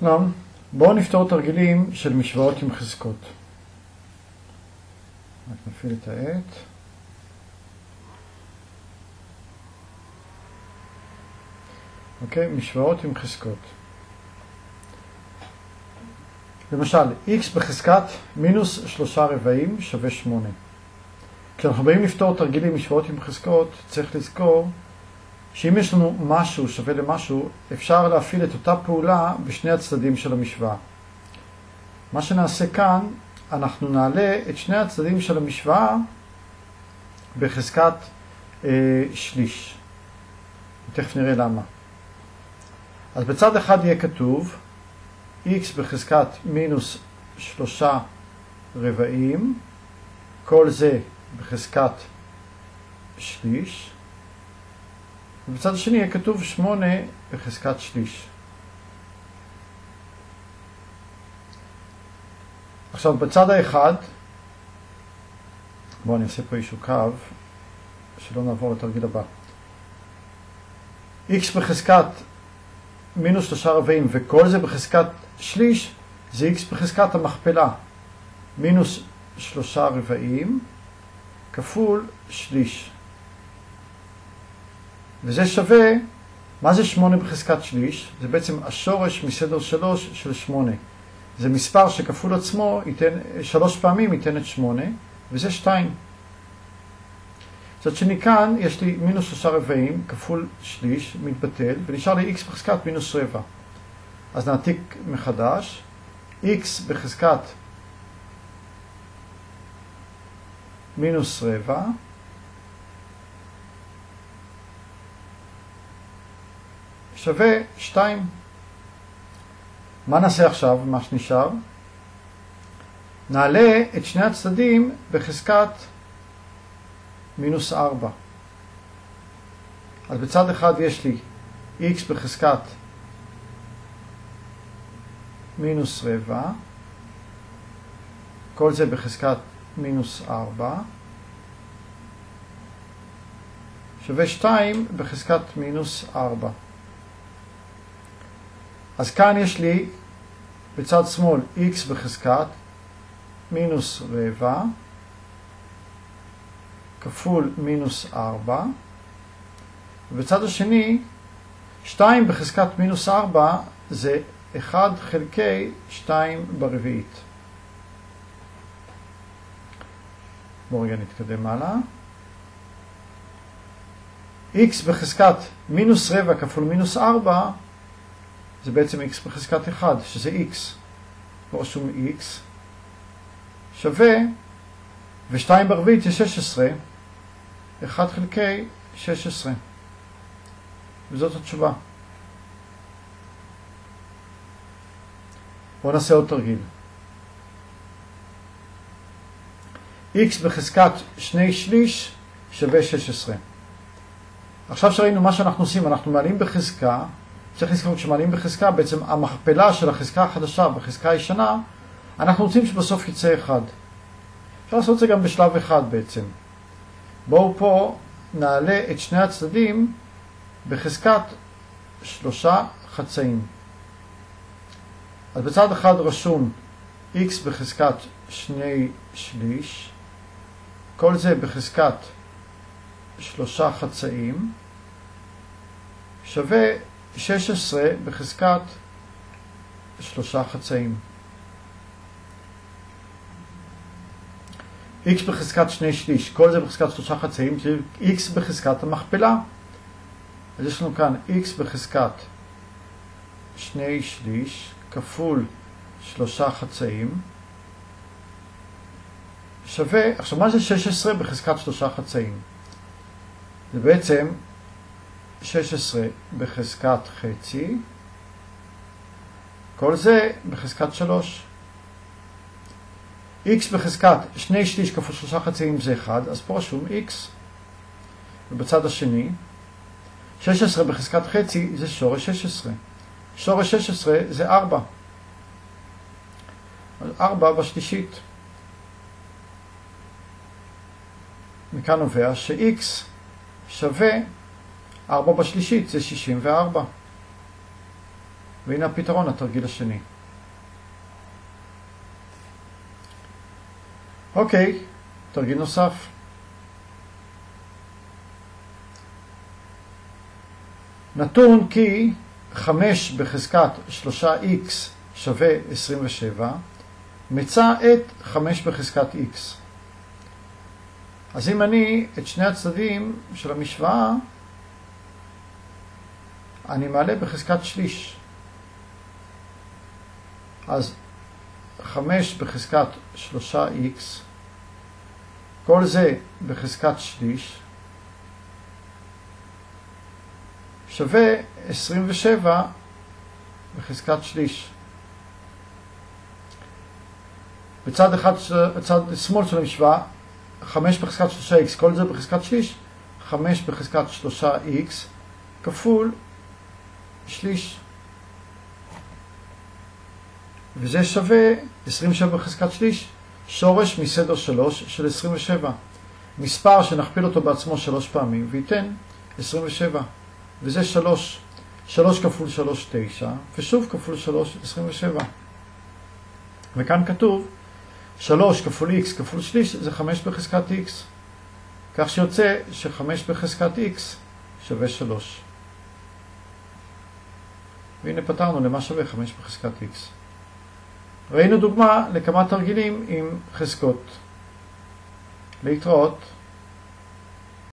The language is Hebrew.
שלום, בואו נפתור תרגילים של משוואות עם חזקות. רק נפעיל את העט. אוקיי, משוואות עם חזקות. למשל, x בחזקת מינוס שלושה רבעים שווה שמונה. כשאנחנו באים לפתור תרגילים משוואות עם חזקות, צריך לזכור שאם יש לנו משהו שווה למשהו, אפשר להפעיל את אותה פעולה בשני הצדדים של המשוואה. מה שנעשה כאן, אנחנו נעלה את שני הצדדים של המשוואה בחזקת אה, שליש. תכף נראה למה. אז בצד אחד יהיה כתוב x בחזקת מינוס שלושה רבעים, כל זה בחזקת שליש, ובצד השני יהיה כתוב שמונה בחזקת שליש. עכשיו בצד האחד, בואו אני אעשה פה איזשהו קו, שלא נעבור לתרגיל הבא. x בחזקת מינוס שלושה רבעים וכל זה בחזקת שליש, זה x בחזקת המכפלה. מינוס שלושה רבעים כפול שליש. וזה שווה, מה זה שמונה בחזקת שליש? זה בעצם השורש מסדר שלוש של שמונה. זה מספר שכפול עצמו ייתן, שלוש פעמים ייתן את שמונה, וזה שתיים. מצד שני כאן יש לי מינוס שלושה רבעים כפול שליש, מתבטל, ונשאר לי x בחזקת מינוס רבע. אז נעתיק מחדש, x בחזקת מינוס רבע, שווה שתיים. מה נעשה עכשיו, מה שנשאר? נעלה את שני הצדדים בחזקת מינוס 4. אז בצד אחד יש לי x בחזקת מינוס רבע, כל זה בחזקת מינוס 4, שווה 2 בחזקת מינוס 4. אז כאן יש לי בצד שמאל x בחזקת מינוס רבע כפול מינוס 4, ובצד השני 2 בחזקת מינוס 4 זה 1 חלקי 2 ברביעית. בואו רגע נתקדם הלאה. x בחזקת מינוס רבע כפול מינוס 4 זה בעצם x בחזקת 1, שזה x, לא רשום x, שווה, ו-2 ברביעית זה 16, 1 חלקי 16. וזאת התשובה. בואו נעשה עוד תרגיל. x בחזקת 2 שליש שווה 16. עכשיו שראינו מה שאנחנו עושים, אנחנו מעלים בחזקה, צריך לזכור כשמעלים בחזקה, בעצם המכפלה של החזקה החדשה בחזקה הישנה, אנחנו רוצים שבסוף יצא 1. אפשר לעשות את זה גם בשלב אחד בעצם. בואו פה נעלה את שני הצדדים בחזקת שלושה חצאים. אז בצד אחד רשום x בחזקת שני שליש, כל זה בחזקת שלושה חצאים, שווה 16 בחזקת שלושה חצאים. x בחזקת שני שליש, כל זה בחזקת שלושה חצאים, x בחזקת המכפלה. אז יש לנו כאן x בחזקת שני שליש כפול שלושה חצאים שווה, עכשיו מה זה 16 בחזקת שלושה חצאים? זה בעצם 16 בחזקת חצי, כל זה בחזקת 3. x בחזקת שני שליש כפול שלושה חצאים זה 1, אז פה רשום x. ובצד השני, 16 בחזקת חצי זה שורש 16. שורש 16 זה 4. 4 בשלישית. מכאן נובע ש-x שווה 4 בשלישית, זה 64. והנה הפתרון לתרגיל השני. אוקיי, תרגיל נוסף. נתון כי 5 בחזקת 3x שווה 27, מצא את 5 בחזקת x. אז אם אני את שני הצדדים של המשוואה, אני מעלה בחזקת שליש. אז 5 בחזקת 3x, כל זה בחזקת שליש, שווה 27 בחזקת שליש. בצד אחד, בצד שמאל של המשוואה, 5 בחזקת 3x, כל זה בחזקת שליש, 5 בחזקת 3x כפול שליש. וזה שווה 27 בחזקת שליש, שורש מסדר 3 של 27. מספר שנכפיל אותו בעצמו שלוש פעמים וייתן 27. וזה 3. 3 כפול 3, 9, ושוב כפול 3, 27. וכאן כתוב 3 כפול x כפול שליש זה 5 בחזקת x. כך שיוצא ש-5 בחזקת x שווה 3. והנה פתרנו למה שווה 5 בחזקת x. ראינו דוגמה לכמה תרגילים עם חזקות. להתראות.